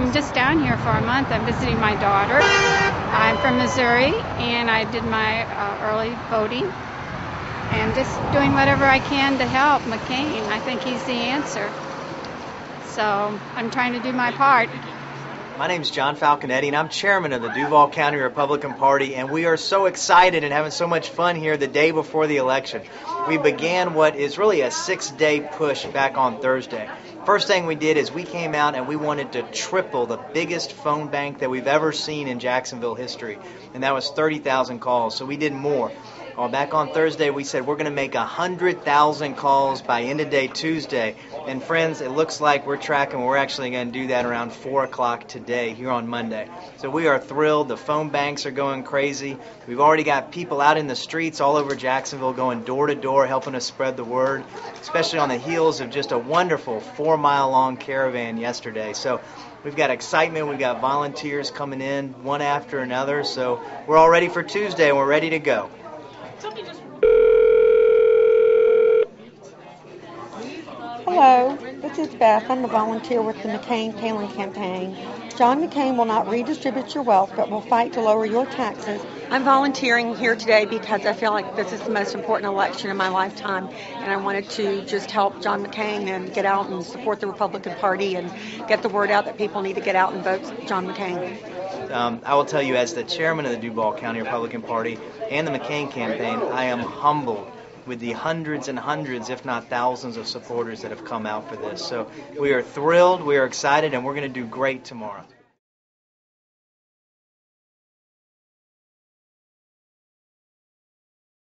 I'm just down here for a month. I'm visiting my daughter. I'm from Missouri, and I did my uh, early voting and just doing whatever I can to help McCain. I think he's the answer. So I'm trying to do my part. My name is John Falconetti, and I'm chairman of the Duval County Republican Party, and we are so excited and having so much fun here the day before the election. We began what is really a six day push back on Thursday. First thing we did is we came out and we wanted to triple the biggest phone bank that we've ever seen in Jacksonville history, and that was 30,000 calls. So we did more. Well, back on Thursday, we said we're going to make 100,000 calls by end of day Tuesday. And friends, it looks like we're tracking. We're actually going to do that around 4 o'clock today here on Monday. So we are thrilled. The phone banks are going crazy. We've already got people out in the streets all over Jacksonville going door to door helping us spread the word, especially on the heels of just a wonderful four mile long caravan yesterday. So We've got excitement. We've got volunteers coming in one after another. So we're all ready for Tuesday and we're ready to go. Hello, this is Beth. I'm a volunteer with the McCain Palin campaign. John McCain will not redistribute your wealth, but will fight to lower your taxes. I'm volunteering here today because I feel like this is the most important election in my lifetime, and I wanted to just help John McCain and get out and support the Republican Party and get the word out that people need to get out and vote John McCain. Um, I will tell you, as the chairman of the Duval County Republican Party and the McCain campaign, I am humbled with the hundreds and hundreds, if not thousands, of supporters that have come out for this. So we are thrilled, we are excited, and we're going to do great tomorrow.